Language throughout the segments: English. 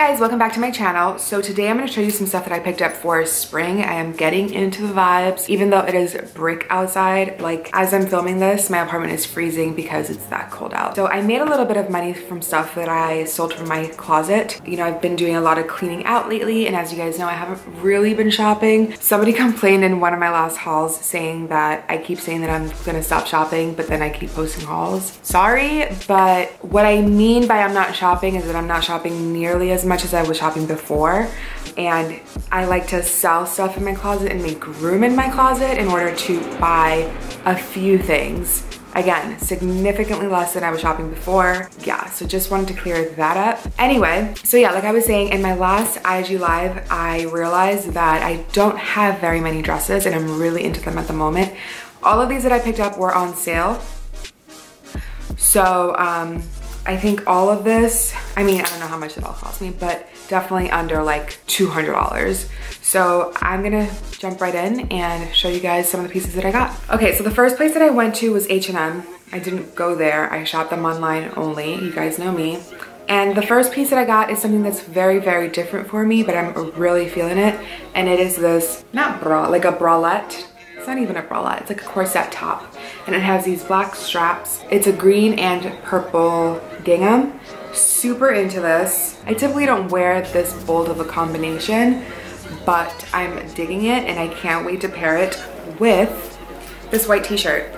guys, welcome back to my channel. So today I'm gonna show you some stuff that I picked up for spring. I am getting into the vibes, even though it is brick outside. Like as I'm filming this, my apartment is freezing because it's that cold out. So I made a little bit of money from stuff that I sold from my closet. You know, I've been doing a lot of cleaning out lately, and as you guys know, I haven't really been shopping. Somebody complained in one of my last hauls saying that I keep saying that I'm gonna stop shopping, but then I keep posting hauls. Sorry, but what I mean by I'm not shopping is that I'm not shopping nearly as much as I was shopping before. And I like to sell stuff in my closet and make room in my closet in order to buy a few things. Again, significantly less than I was shopping before. Yeah, so just wanted to clear that up. Anyway, so yeah, like I was saying, in my last IG Live, I realized that I don't have very many dresses and I'm really into them at the moment. All of these that I picked up were on sale. So, um, I think all of this, I mean, I don't know how much it all cost me, but definitely under like $200. So I'm gonna jump right in and show you guys some of the pieces that I got. Okay, so the first place that I went to was H&M. I didn't go there, I shopped them online only, you guys know me. And the first piece that I got is something that's very, very different for me, but I'm really feeling it. And it is this, not bra, like a bralette. It's not even a bralette, it's like a corset top. And it has these black straps. It's a green and purple gingham. Super into this. I typically don't wear this bold of a combination, but I'm digging it and I can't wait to pair it with this white t-shirt.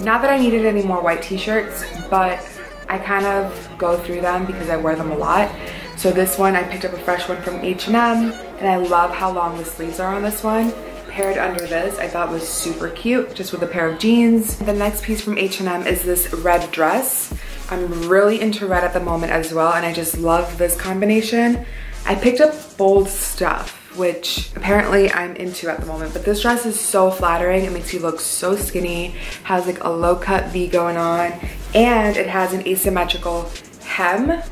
Not that I needed any more white t-shirts, but I kind of go through them because I wear them a lot. So this one, I picked up a fresh one from H&M and I love how long the sleeves are on this one. Paired under this, I thought was super cute, just with a pair of jeans. The next piece from H&M is this red dress. I'm really into red at the moment as well, and I just love this combination. I picked up bold stuff, which apparently I'm into at the moment, but this dress is so flattering. It makes you look so skinny, has like a low cut V going on, and it has an asymmetrical hem.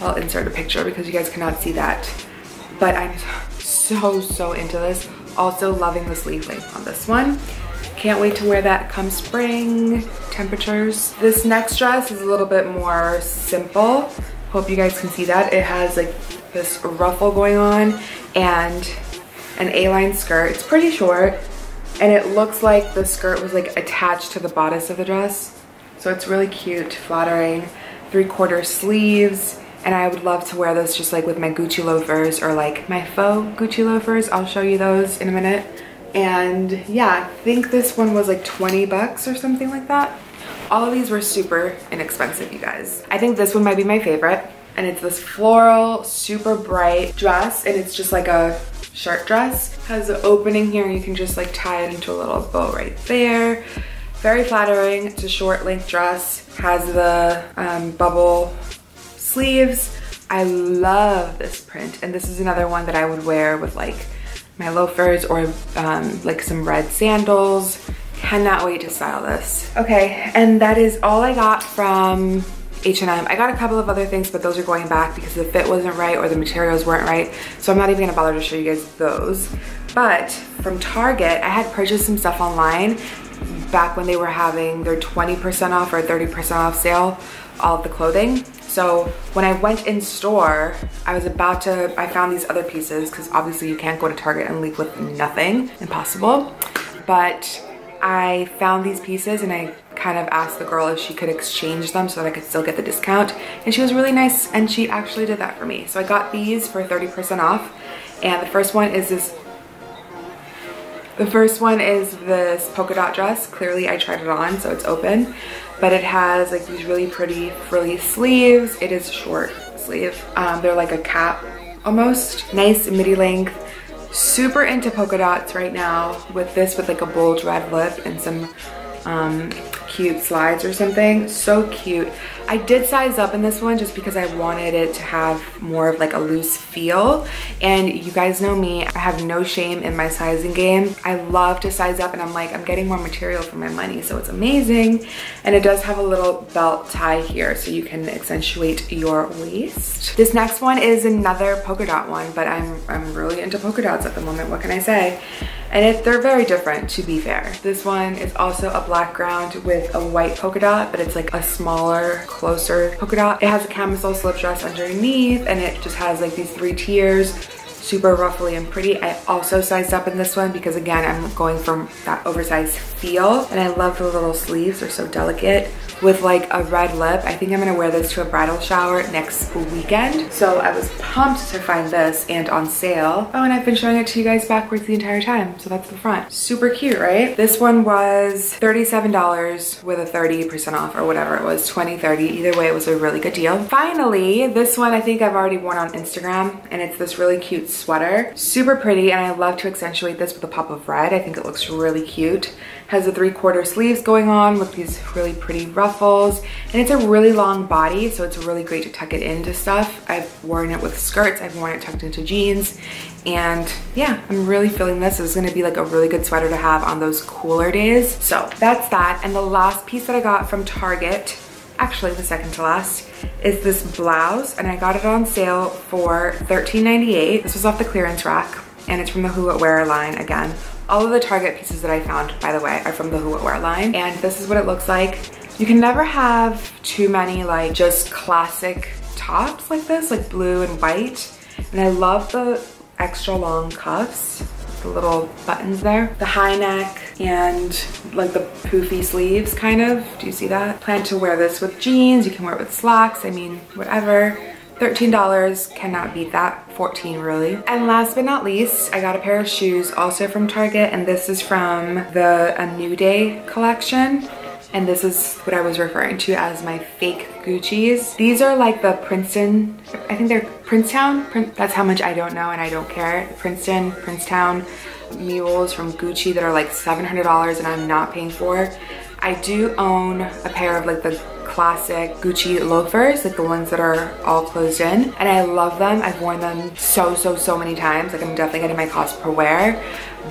I'll insert a picture because you guys cannot see that, but I'm so, so into this. Also loving the sleeve length on this one. Can't wait to wear that come spring temperatures. This next dress is a little bit more simple. Hope you guys can see that. It has like this ruffle going on and an A-line skirt. It's pretty short and it looks like the skirt was like attached to the bodice of the dress. So it's really cute, flattering, three-quarter sleeves. And I would love to wear this just like with my Gucci loafers or like my faux Gucci loafers. I'll show you those in a minute. And yeah, I think this one was like 20 bucks or something like that. All of these were super inexpensive, you guys. I think this one might be my favorite. And it's this floral, super bright dress. And it's just like a shirt dress. Has an opening here you can just like tie it into a little bow right there. Very flattering. It's a short length dress. Has the um, bubble sleeves. I love this print. And this is another one that I would wear with like my loafers or um, like some red sandals. Cannot wait to style this. Okay, and that is all I got from H&M. I got a couple of other things, but those are going back because the fit wasn't right or the materials weren't right. So I'm not even gonna bother to show you guys those. But from Target, I had purchased some stuff online back when they were having their 20% off or 30% off sale, all of the clothing. So when I went in store, I was about to, I found these other pieces because obviously you can't go to Target and leave with nothing, impossible. But I found these pieces and I kind of asked the girl if she could exchange them so that I could still get the discount. And she was really nice and she actually did that for me. So I got these for 30% off. And the first one is this the first one is this polka dot dress. Clearly I tried it on, so it's open. But it has like these really pretty frilly sleeves. It is short sleeve. Um, they're like a cap almost. Nice midi length. Super into polka dots right now with this with like a bold red lip and some um, cute slides or something. So cute. I did size up in this one just because I wanted it to have more of like a loose feel. And you guys know me, I have no shame in my sizing game. I love to size up and I'm like, I'm getting more material for my money, so it's amazing. And it does have a little belt tie here so you can accentuate your waist. This next one is another polka dot one, but I'm, I'm really into polka dots at the moment, what can I say? And it, they're very different, to be fair. This one is also a black ground with a white polka dot, but it's like a smaller, closer polka dot. It has a camisole slip dress underneath, and it just has like these three tiers super ruffly and pretty. I also sized up in this one because again, I'm going from that oversized feel and I love the little sleeves, they're so delicate with like a red lip. I think I'm gonna wear this to a bridal shower next weekend. So I was pumped to find this and on sale. Oh, and I've been showing it to you guys backwards the entire time. So that's the front. Super cute, right? This one was $37 with a 30% off or whatever it was, 20, 30. Either way, it was a really good deal. Finally, this one I think I've already worn on Instagram and it's this really cute sweater. Super pretty and I love to accentuate this with a pop of red. I think it looks really cute. Has the three quarter sleeves going on with these really pretty ruffles. And it's a really long body, so it's really great to tuck it into stuff. I've worn it with skirts, I've worn it tucked into jeans. And yeah, I'm really feeling this. This is gonna be like a really good sweater to have on those cooler days. So that's that. And the last piece that I got from Target, actually the second to last, is this blouse. And I got it on sale for $13.98. This was off the clearance rack and it's from the Who What Wear line again. All of the Target pieces that I found, by the way, are from the Who What Wear line. And this is what it looks like. You can never have too many like just classic tops like this, like blue and white. And I love the extra long cuffs, the little buttons there. The high neck and like the poofy sleeves kind of. Do you see that? Plan to wear this with jeans. You can wear it with slacks. I mean, whatever. $13 cannot beat that 14 really and last but not least I got a pair of shoes also from Target and this is from the A New Day collection and this is what I was referring to as my fake Gucci's. These are like the Princeton, I think they're Princetown? Prin that's how much I don't know and I don't care. Princeton, Princetown mules from Gucci that are like $700 and I'm not paying for. I do own a pair of like the classic Gucci loafers, like the ones that are all closed in. And I love them. I've worn them so, so, so many times. Like I'm definitely getting my cost per wear.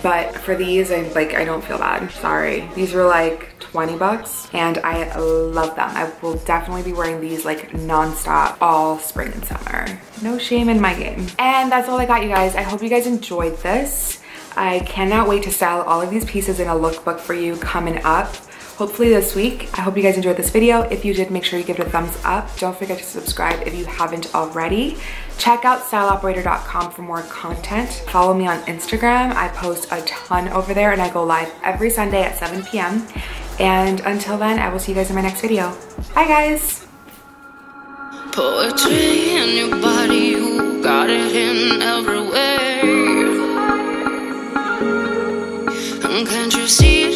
But for these, I like I don't feel bad. Sorry. These were like 20 bucks and I love them. I will definitely be wearing these like non-stop all spring and summer. No shame in my game. And that's all I got you guys. I hope you guys enjoyed this. I cannot wait to style all of these pieces in a lookbook for you coming up hopefully this week. I hope you guys enjoyed this video. If you did, make sure you give it a thumbs up. Don't forget to subscribe if you haven't already. Check out styleoperator.com for more content. Follow me on Instagram. I post a ton over there and I go live every Sunday at 7 p.m. And until then, I will see you guys in my next video. Bye guys. Poetry in your body, you got it in everywhere. Can't you see